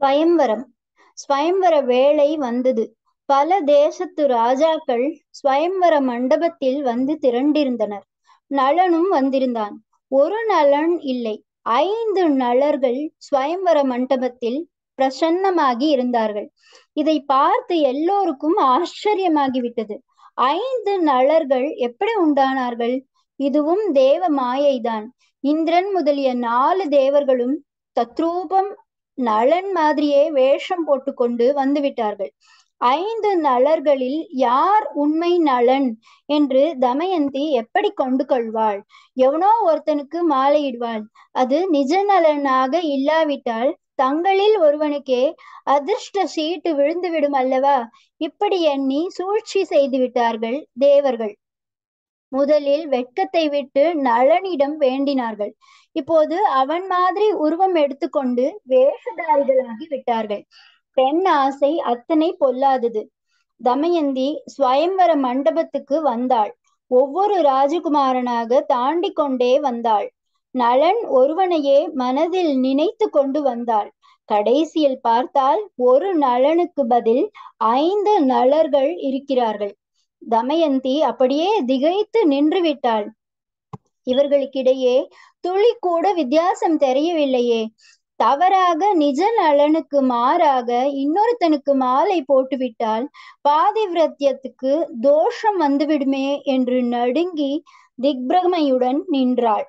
ஸ்வயம்வரம். ஸ்வயம்வர வேளை வந்தது. பல தேசத்து ராஜாக்கள் ஸ்வயம்வர மண்டபத்தில் வந்து திரண்டிருந்தனர். நலனும் வந்திருந்தான். ஒரு நலன் இல்லை. ஐந்து நலர்கள் ஸ்வயம்வர மண்டபத்தில் பிரசன்னமாகி இருந்தார்கள். இதை பார்த்து எல்லோருக்கும் ஆச்சரியமாகிவிட்டது. ஐந்து நலர்கள் எப்படி உண்டானார்கள்? இதுவும் தேவ மாயைதான். இந்திரன் முதலிய நாலு தேவர்களும் தத்ரூபம் நளன் மாதிரியே வேஷம் போட்டுக்கொண்டு வந்து விட்டார்கள் ஐந்து நளர்களில் யார் உண்மை நலன் என்று தமயந்தி எப்படி கொண்டு கொள்வாள்? எவனோ ஒருத்தனுக்கு மாலையிடுவாள் அது நிஜ நலனாக இல்லாவிட்டால் தங்களில் ஒருவனுக்கே அதிர்ஷ்ட சீட்டு விழுந்து விடும் அல்லவா? இப்படி எண்ணி சூழ்ச்சி செய்து விட்டார்கள் தேவர்கள். முதலில் வெட்கத்தை விட்டு நளனிடம் வேண்டினார்கள். இப்போது அவன் மாதிரி உருவம் எடுத்துக்கொண்டு வேஷதாரிகளாகி விட்டார்கள். பெண் ஆசை அத்தனை பொல்லாதது. தமயந்தி ஸ்வயம்வர மண்டபத்துக்கு வந்தாள். ஒவ்வொரு ராஜகுமாரனாக தாண்டி கொண்டே வந்தாள். நளன் ஒருவனையே மனதில் நினைத்து கொண்டு வந்தாள். கடைசியில் பார்த்தால் ஒரு நலனுக்கு பதில் ஐந்து நலர்கள் இருக்கிறார்கள். தமயந்தி அப்படியே திகைத்து நின்று விட்டாள் இவர்களுக்கிடையே துளி கூட வித்தியாசம் தெரியவில்லையே. தவறாக நிஜ நலனுக்கு மாறாக இன்னொருத்தனுக்கு மாலை போட்டுவிட்டால் பாதிவிரத்தியத்துக்கு தோஷம் வந்துவிடுமே என்று நடுங்கி திக்பிரமையுடன் நின்றாள்.